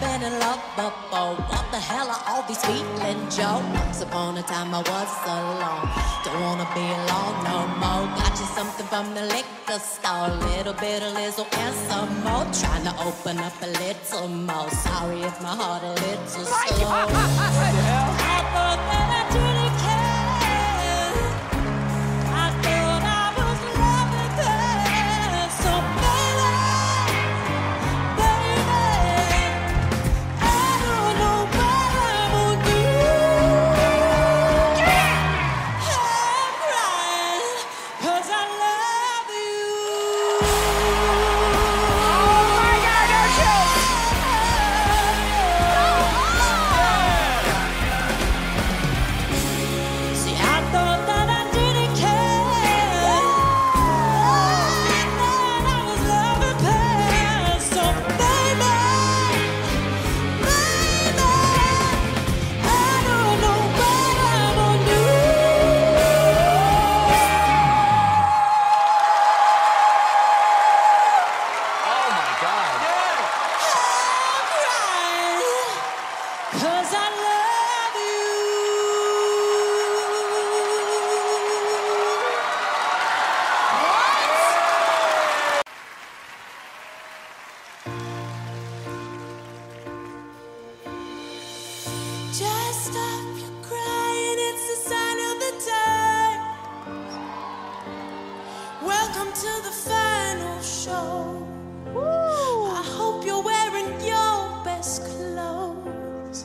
been in love before. What the hell are all these feelings, Joe? Once upon a time I was alone. Don't wanna be alone no more. Got you something from the liquor store. Little bit of Lizzo and some more. Trying to open up a little more. Sorry if my heart a little slow. I Welcome to the final show. Woo. I hope you're wearing your best clothes.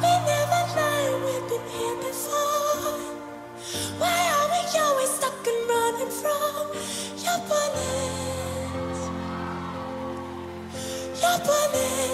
We never learned we've been here before. Why are we always stuck and running from your bullets? Your bullets.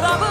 Araba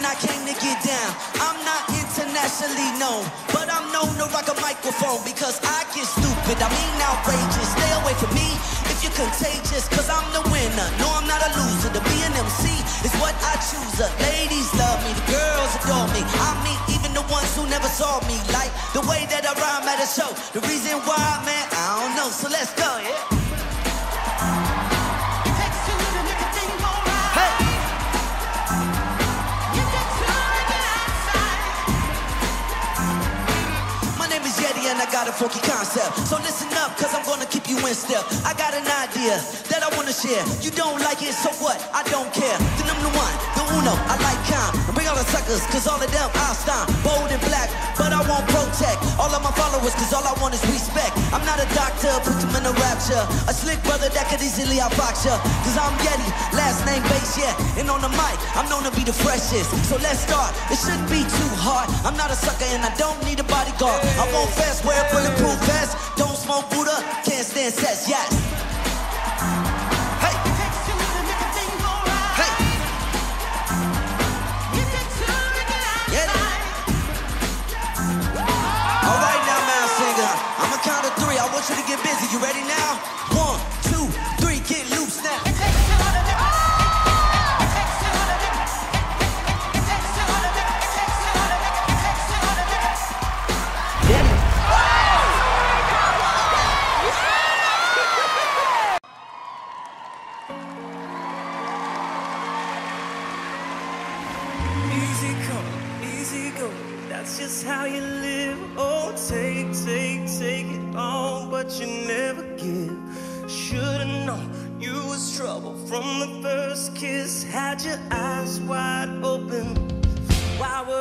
and I came to get down. I'm not internationally known, but I'm known to rock a microphone because I get stupid. I mean outrageous. Stay away from me if you're contagious, cause I'm the winner. No, I'm not a loser. To be an MC is what I choose. The ladies love me, the girls adore me. I mean, even the ones who never saw me, like the way that I rhyme at a show. The reason why, man, I don't know. So let's go, yeah. Got a funky concept. So listen up, cause I'm gonna keep you in step. I got an idea that I wanna share. You don't like it, so what? I don't care. Then I'm one, the uno, I like calm. Bring all the suckers, cause all of them Einstein. Bold and black, but I won't protect all of my followers, cause all I want is respect. I'm not a doctor, put them in a rapture. A slick brother that could easily outbox ya. Cause I'm Yeti, last name base, yeah. And on the mic, I'm known to be the freshest. So let's start. It shouldn't be too hard. I'm not a sucker and I don't need a bodyguard. I won't fast wear a bulletproof vest. Don't smoke Buddha, can't stand sex, yes. You ready now?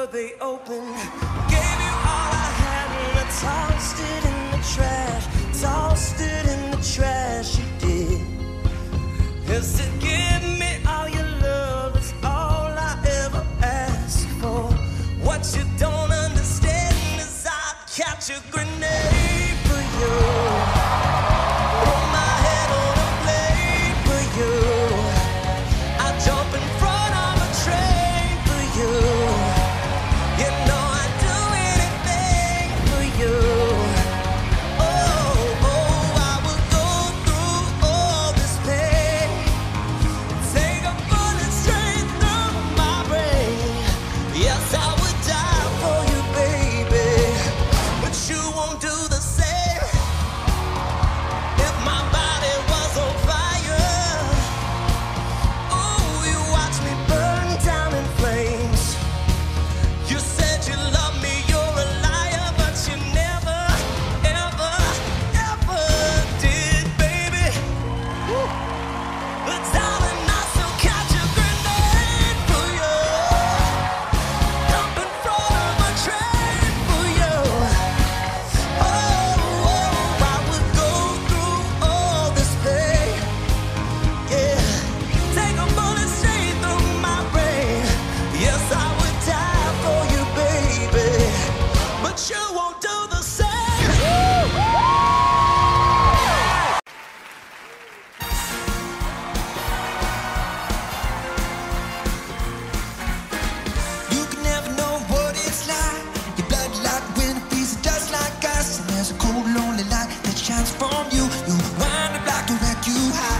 They open? Gave you all I had and I tossed it in the trash. Tossed it in the trash. You did. Is to give me you. You wind up like a wreck, you high.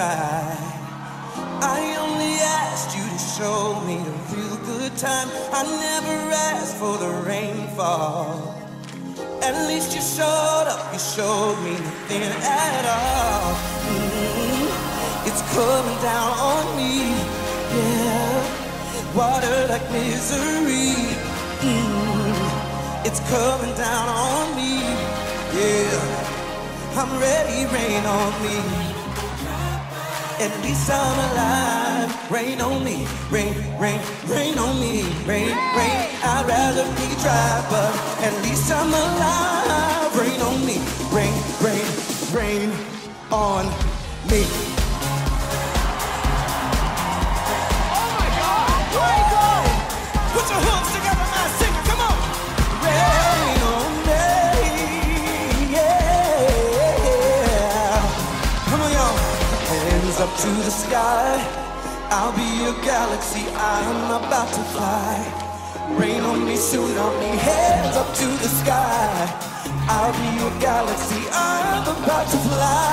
Right. I only asked you to show me the real good time. I never asked for the rainfall. At least you showed up, you showed me nothing at all. Mm, It's coming down on me, yeah. Water like misery. Mm, It's coming down on me, yeah. I'm ready, rain on me. At least I'm alive. Rain on me, rain, rain, rain on me, rain, rain. I'd rather be dry, but at least I'm alive. Rain on me, rain, rain, rain on me. The sky. I'll be a galaxy. I'm about to fly. Rain on me, soon on me. Hands up to the sky. I'll be a galaxy. I'm about to fly.